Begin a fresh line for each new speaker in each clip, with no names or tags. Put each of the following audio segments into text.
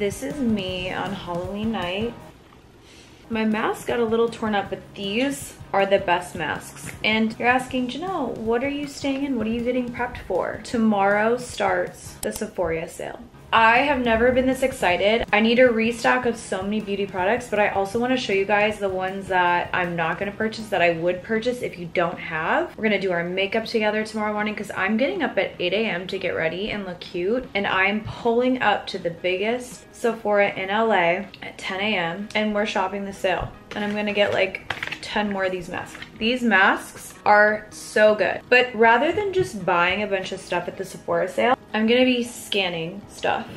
This is me on Halloween night. My mask got a little torn up, but these are the best masks. And you're asking, Genelle, what are you staying in? What are you getting prepped for? Tomorrow starts the Sephora sale. I have never been this excited. I need a restock of so many beauty products, but I also want to show you guys the ones that I'm not going to purchase that I would purchase if you don't have. We're going to do our makeup together tomorrow morning because I'm getting up at 8 a.m. to get ready and look cute. And I'm pulling up to the biggest Sephora in LA at 10 a.m. and we're shopping the sale. And I'm going to get like 10 more of these masks. These masks are so good. But rather than just buying a bunch of stuff at the Sephora sale, I'm gonna be scanning stuff.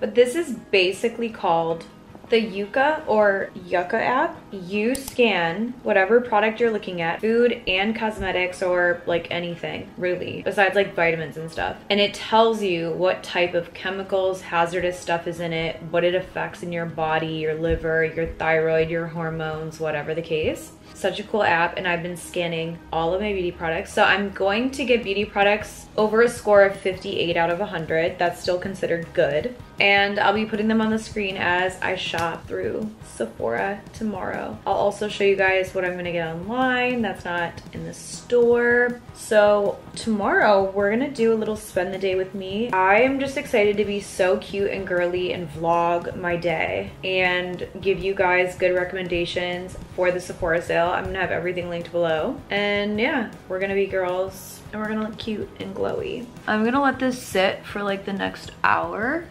But this is basically called the Yuka or Yuka app. You scan whatever product you're looking at, food and cosmetics or like anything really, besides like vitamins and stuff. And it tells you what type of chemicals, hazardous stuff is in it, what it affects in your body, your liver, your thyroid, your hormones, whatever the case such a cool app and I've been scanning all of my beauty products. So I'm going to give beauty products over a score of 58 out of 100. That's still considered good. And I'll be putting them on the screen as I shop through Sephora tomorrow. I'll also show you guys what I'm gonna get online that's not in the store. So tomorrow we're gonna do a little spend the day with me. I am just excited to be so cute and girly and vlog my day and give you guys good recommendations for the Sephora sale. I'm gonna have everything linked below. And yeah, we're gonna be girls and we're gonna look cute and glowy. I'm gonna let this sit for like the next hour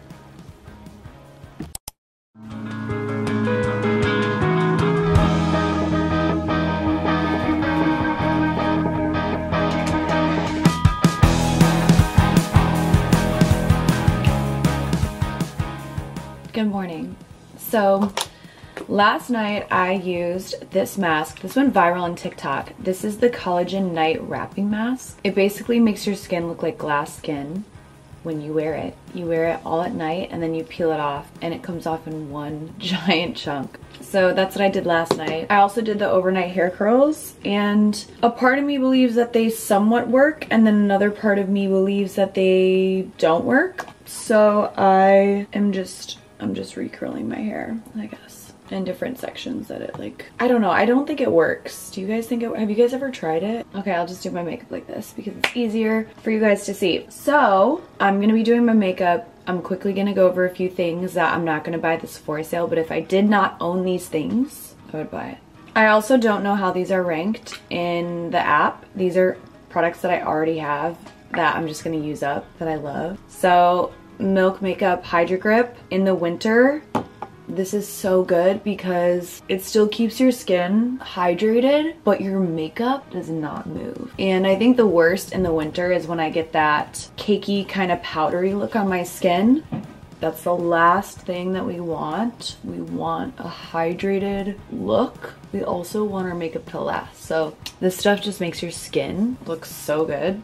Good morning. So last night I used this mask. This went viral on TikTok. This is the Collagen Night Wrapping Mask. It basically makes your skin look like glass skin when you wear it. You wear it all at night and then you peel it off and it comes off in one giant chunk. So that's what I did last night. I also did the overnight hair curls and a part of me believes that they somewhat work and then another part of me believes that they don't work. So I am just I'm just recurling my hair, I guess, in different sections that it like, I don't know. I don't think it works. Do you guys think it, have you guys ever tried it? Okay, I'll just do my makeup like this because it's easier for you guys to see. So I'm going to be doing my makeup. I'm quickly to go over a few things that I'm not to buy this Sephora sale, but if I did not own these things, I would buy it. I also don't know how these are ranked in the app. These are products that I already have that I'm just gonna use up that I love. So Milk Makeup Hydro Grip in the winter. This is so good because it still keeps your skin hydrated, but your makeup does not move. And I think the worst in the winter is when I get that cakey kind of powdery look on my skin. That's the last thing that we want. We want a hydrated look. We also want our makeup to last. So this stuff just makes your skin look so good.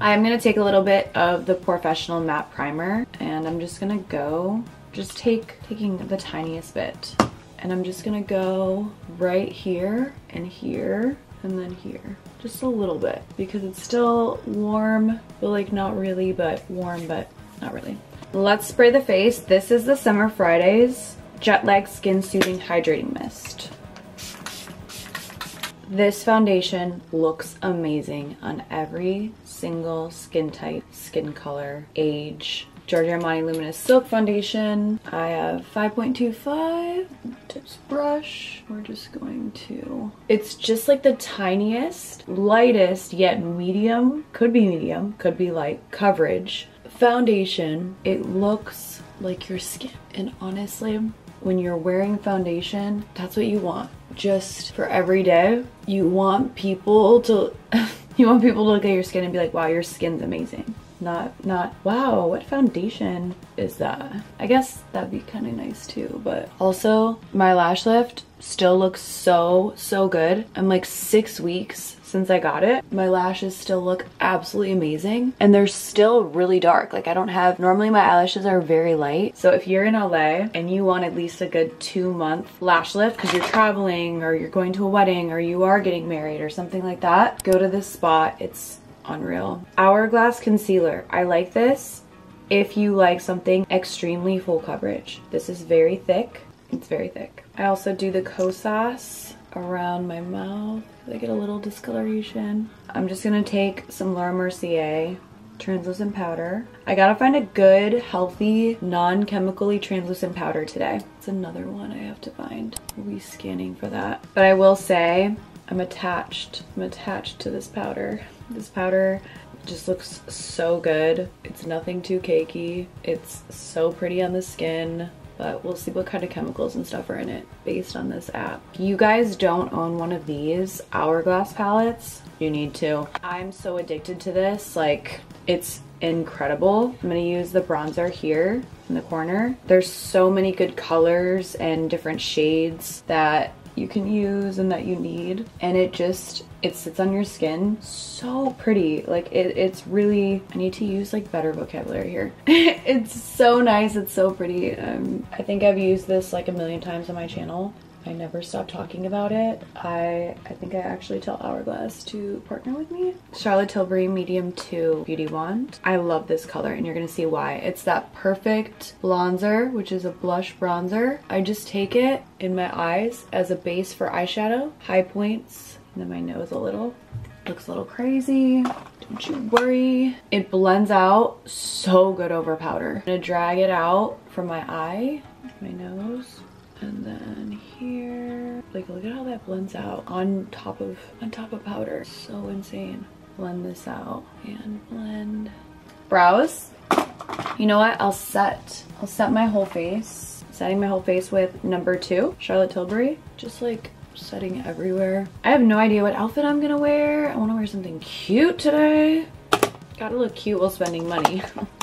I'm gonna take a little bit of the Porefessional Matte Primer and I'm just gonna go, just take, taking the tiniest bit. And I'm just gonna go right here and here and then here. Just a little bit because it's still warm, but like not really, but warm, but not really. Let's spray the face. This is the Summer Fridays Jet Lag Skin Soothing Hydrating Mist. This foundation looks amazing on every single skin type, skin color, age. Giorgio Armani Luminous Silk Foundation. I have 5.25 Dibs brush. We're just going to, it's just like the tiniest, lightest, yet medium, could be medium, could be light, coverage foundation, it looks like your skin. And honestly, when you're wearing foundation, that's what you want. Just for every day, you want people to you want people to look at your skin and be like, wow, your skin's amazing. Not not wow, what foundation is that? I guess that'd be kind of nice too, but also my lash lift still looks so so good. I'm like 6 weeks since I got it. My lashes still look absolutely amazing and they're still really dark. Like I don't have, normally my eyelashes are very light. So if you're in LA and you want at least a good two month lash lift because you're traveling or you're going to a wedding or you are getting married or something like that, go to this spot. It's unreal. Hourglass Concealer. I like this if you like something extremely full coverage. This is very thick. It's very thick. I also do the Kosas around my mouth. I get a little discoloration. I'm just gonna take some Laura Mercier translucent powder. I gotta find a good, healthy, non-chemically translucent powder today. It's another one I have to find. We'll be scanning for that. But I will say, I'm attached. I'm attached to this powder. This powder just looks so good. It's nothing too cakey. It's so pretty on the skin but we'll see what kind of chemicals and stuff are in it based on this app. You guys don't own one of these Hourglass palettes, you need to. I'm so addicted to this, like it's incredible. I'm gonna use the bronzer here in the corner. There's so many good colors and different shades that you can use and that you need and it just it sits on your skin so pretty. Like it, it's really i need to use like better vocabulary here. It's so nice it's so pretty. Um, i think i've used this like a million times on my channel I never stop talking about it. I I think I actually tell Hourglass to partner with me. Charlotte Tilbury Medium 2 Beauty Wand. I love this color and you're gonna see why. It's that perfect bronzer, which is a blush bronzer. I just take it in my eyes as a base for eyeshadow, high points, and then my nose a little. Looks a little crazy. Don't you worry. It blends out so good over powder. I'm gonna drag it out from my eye, my nose, and then here like look at how that blends out on top of on top of powder. So insane. Blend this out and blend. Brows you know what? I'll set i'll set my whole face. Setting my whole face with number two charlotte tilbury. Just like setting everywhere. I have no idea what outfit i'm gonna wear. I want to wear something cute today. Gotta look cute while spending money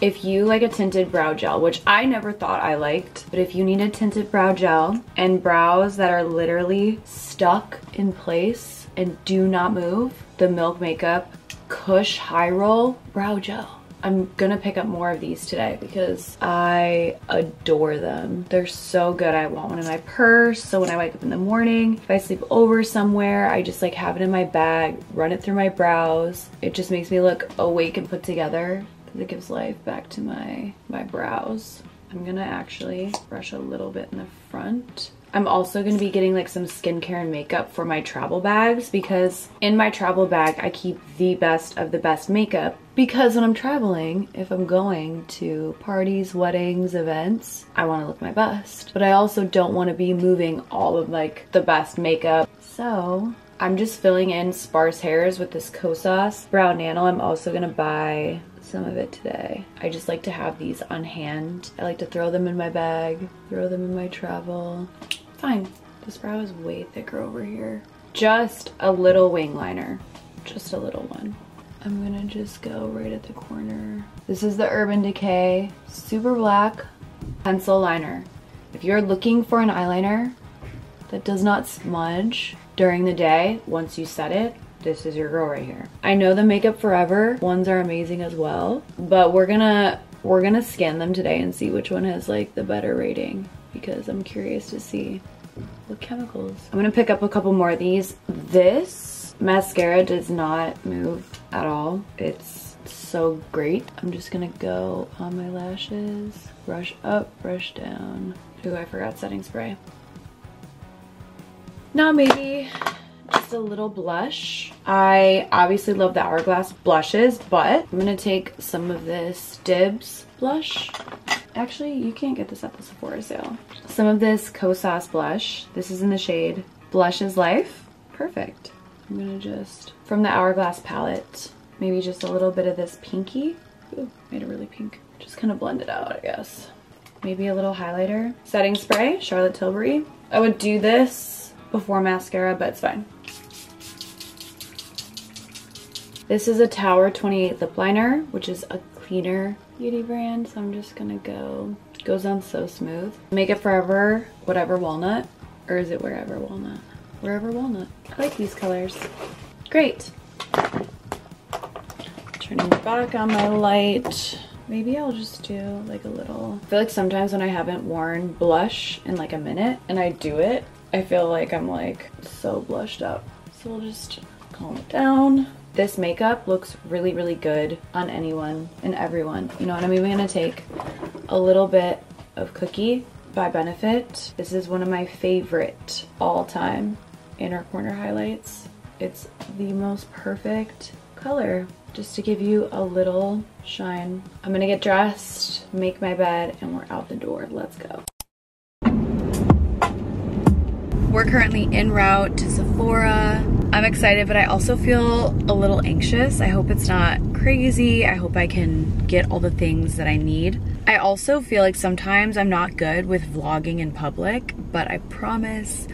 If you like a tinted brow gel, which I never thought I liked, but if you need a tinted brow gel and brows that are literally stuck in place and do not move, the Milk Makeup Kush High Roll Brow Gel. I'm gonna pick up more of these today because I adore them. They're so good. I want one in my purse. So when I wake up in the morning, if I sleep over somewhere, I just like have it in my bag, run it through my brows. It just makes me look awake and put together it gives life back to my, my brows. I'm gonna actually brush a little bit in the front. I'm also to be getting like some skincare and makeup for my travel bags because in my travel bag I keep the best of the best makeup because when I'm traveling, if I'm going to parties, weddings, events, I want to look my best. But I also don't want to be moving all of like the best makeup. So I'm just filling in sparse hairs with this Kosas Brow Nano. I'm also to buy some of it today. I just like to have these on hand. I like to throw them in my bag, throw them in my travel. Fine. This brow is way thicker over here. Just a little wing liner. Just a little one. I'm gonna just go right at the corner. This is the Urban Decay Super Black Pencil Liner. If you're looking for an eyeliner that does not smudge during the day once you set it, this is your girl right here. I know the Makeup Forever ones are amazing as well, but we're gonna we're gonna scan them today and see which one has like the better rating because I'm curious to see what chemicals. I'm gonna pick up a couple more of these. This mascara does not move at all. It's so great. I'm just gonna go on my lashes, brush up, brush down. Ooh, I forgot setting spray. Now maybe just a little blush. I obviously love the Hourglass blushes, but I'm gonna take some of this Dibs blush. Actually, you can't get this at the Sephora sale. Some of this Kosas blush. This is in the shade Blush is Life. Perfect. I'm gonna just, from the Hourglass palette, maybe just a little bit of this pinky. Ooh, made it really pink. Just kind of blend it out, I guess. Maybe a little highlighter. Setting spray, Charlotte Tilbury. I would do this before mascara, but it's fine. This is a Tower 28 lip liner, which is a cleaner beauty brand. So I'm just gonna go, goes on so smooth. Makeup Forever, whatever walnut, or is it wherever walnut? Wherever walnut. I like these colors. Great. Turning back on my light. Maybe I'll just do like a little, I feel like sometimes when I haven't worn blush in like a minute and I do it, I feel like I'm like so blushed up. So we'll just calm it down. This makeup looks really, really good on anyone and everyone. You know what I mean? I'm gonna take a little bit of Cookie by Benefit. This is one of my favorite all-time inner corner highlights. It's the most perfect color just to give you a little shine. I'm gonna get dressed, make my bed, and we're out the door. Let's go. We're currently en route to Sephora. I'm excited, but I also feel a little anxious. I hope it's not crazy. I hope I can get all the things that I need. I also feel like sometimes I'm not good with vlogging in public, but I promise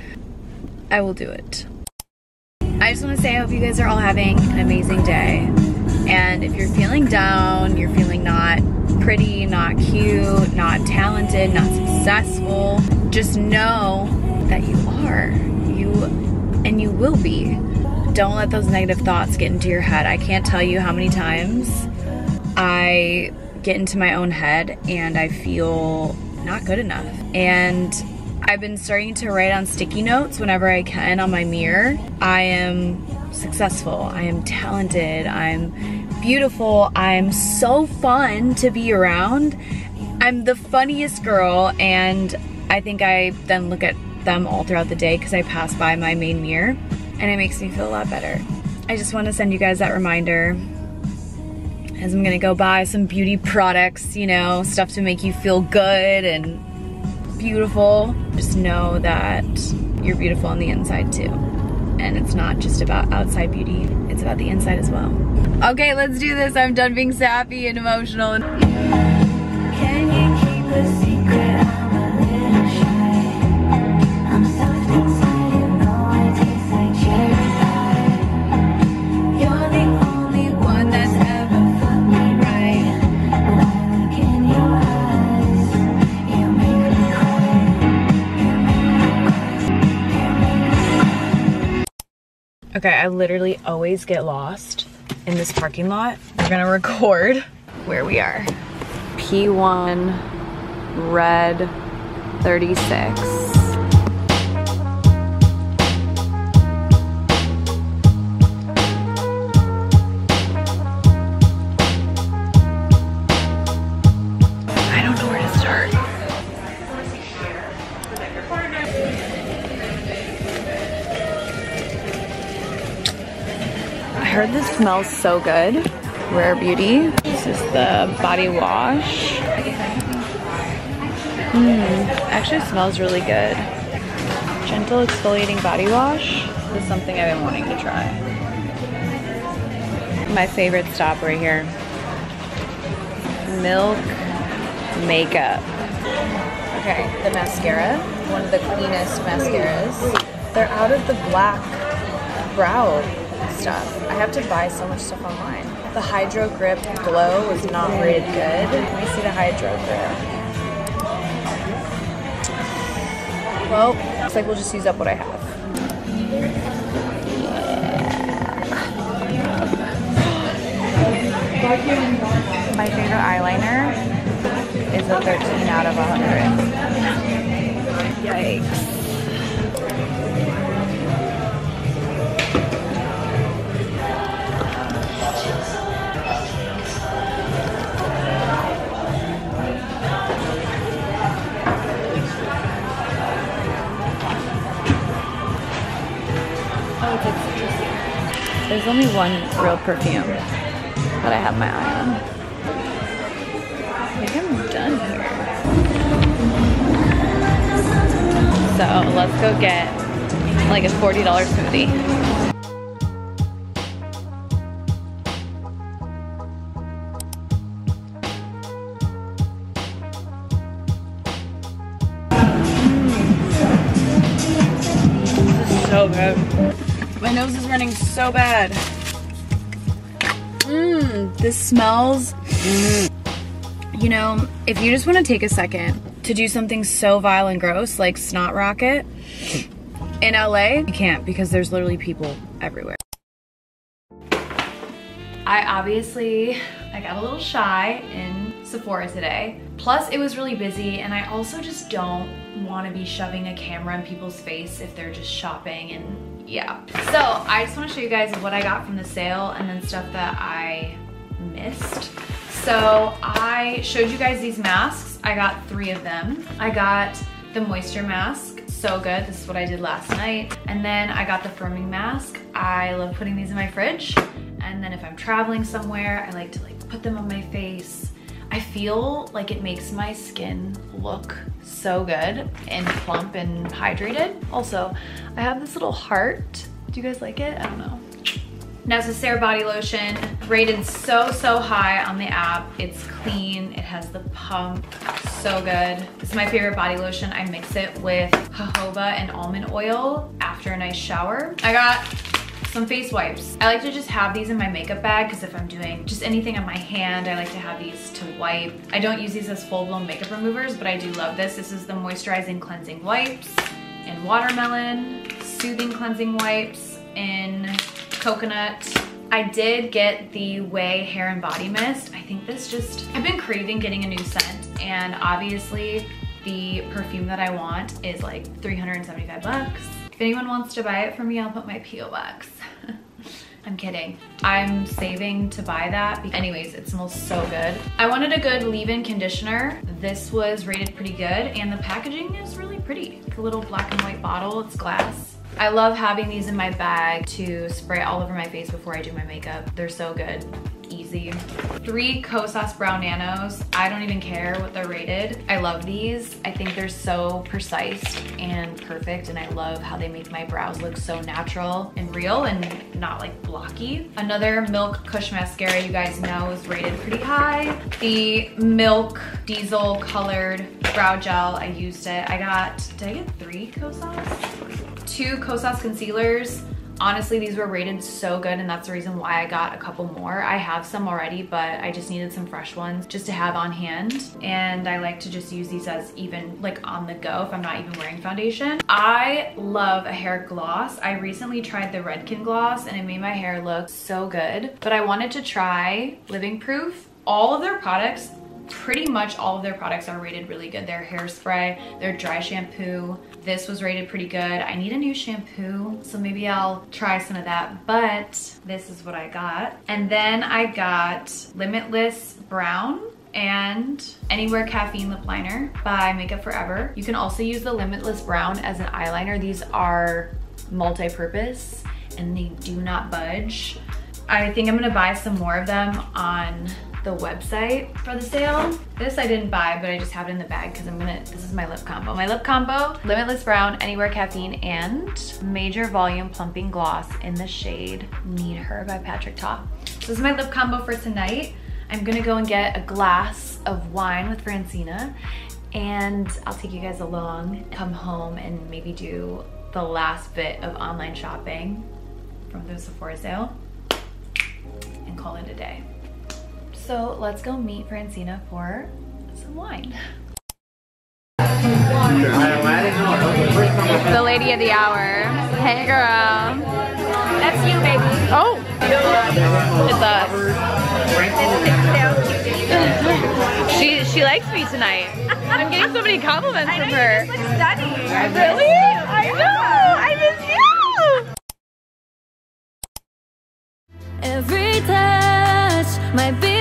I will do it. I just want to say I hope you guys are all having an amazing day. And if you're feeling down, you're feeling not pretty, not cute, not talented, not successful, just know that you are. You and you will be. Don't let those negative thoughts get into your head. I can't tell you how many times I get into my own head and I feel not good enough. And I've been starting to write on sticky notes whenever I can on my mirror. I am successful, I am talented, I'm beautiful, I'm so fun to be around. I'm the funniest girl and I think I then look at them all throughout the day because I pass by my main mirror and it makes me feel a lot better. I just want to send you guys that reminder as I'm gonna go buy some beauty products, you know, stuff to make you feel good and beautiful. Just know that you're beautiful on the inside too. And it's not just about outside beauty, it's about the inside as well. Okay, let's do this. I'm done being sappy and emotional. Okay, I literally always get lost in this parking lot. We're gonna record where we are. P1 Red 36. Smells so good. Rare Beauty. This is the body wash. Mmm, actually smells really good. Gentle exfoliating body wash. This is something I've been wanting to try. My favorite stop right here. Milk makeup. Okay, the mascara. One of the cleanest mascaras. They're out of the black brow stuff. I have to buy so much stuff online. The Hydro Grip Glow was not rated good. Let me see the Hydro Grip. Well, looks like we'll just use up what I have. My favorite eyeliner is a 13 out of 100. Yikes. There's only one real perfume that I have my eye on. I think I'm done here. So let's go get like a $40 smoothie. So good. Nose is running so bad. Mmm, this smells. You know, if you just want to take a second to do something so vile and gross like Snot Rocket in LA, you can't because there's literally people everywhere. I obviously, I got a little shy in Sephora today. Plus it was really busy and I also just don't want to be shoving a camera in people's face if they're just shopping and yeah. So I just wanna show you guys what I got from the sale and then stuff that I missed. So I showed you guys these masks. I got three of them. I got the moisture mask, so good. This is what I did last night. And then I got the firming mask. I love putting these in my fridge. And then if I'm traveling somewhere, I like to like put them on my face. I feel like it makes my skin look so good and plump and hydrated. Also, I have this little heart. Do you guys like it? I don't know. Necessaire body lotion, rated so, so high on the app. It's clean, it has the pump, so good. This is my favorite body lotion. I mix it with jojoba and almond oil after a nice shower. I got some face wipes. I like to just have these in my makeup bag because if I'm doing just anything on my hand, I like to have these to wipe. I don't use these as full-blown makeup removers, but I do love this. This is the Moisturizing Cleansing Wipes in Watermelon, Soothing Cleansing Wipes in Coconut. I did get the Quay Hair and Body Mist. I think this just, I've been craving getting a new scent and obviously the perfume that I want is like 375 bucks. If anyone wants to buy it for me, I'll put my P.O. box. I'm kidding. I'm saving to buy that. Anyways, it smells so good. I wanted a good leave-in conditioner. This was rated pretty good and the packaging is really pretty. It's a little black and white bottle, it's glass. I love having these in my bag to spray all over my face before I do my makeup. They're so good Three Kosas Brow Nanos. I don't even care what they're rated. I love these. I think they're so precise and perfect and I love how they make my brows look so natural and real and not like blocky. Another Milk Kush Mascara you guys know is rated pretty high. The Milk Diesel Colored Brow Gel, I used it. I got, did I get three Kosas? Two Kosas concealers. Honestly, these were rated so good and that's the reason why I got a couple more. I have some already, but I just needed some fresh ones just to have on hand. And I like to just use these as even like on the go if I'm not even wearing foundation. I love a hair gloss. I recently tried the Redken gloss and it made my hair look so good. But I wanted to try Living Proof. All of their products pretty much all of their products are rated really good. Their hairspray, their dry shampoo, this was rated pretty good. I need a new shampoo, so maybe I'll try some of that, but this is what I got. And then I got Limitless Brown and Anywhere Caffeine Lip Liner by Makeup Forever. You can also use the Limitless Brown as an eyeliner. These are multi-purpose and they do not budge. I think I'm gonna buy some more of them on the website for the sale. This I didn't buy, but I just have it in the bag because I'm gonna, this is my lip combo. My lip combo, Limitless Brown, Anywhere Caffeine, and Major Volume Plumping Gloss in the shade Need Her by Patrick Ta. So this is my lip combo for tonight. I'm gonna go and get a glass of wine with Francina and I'll take you guys along, come home and maybe do the last bit of online shopping from the Sephora sale and call it a day. So let's go meet Francina for some wine. The lady of the hour. Hey girl.
That's you, baby.
Oh! It's us. she she likes me tonight. I'm getting so many compliments
I know
from
you
her.
just look stunning.
Really? I know! I miss you!
Every touch might be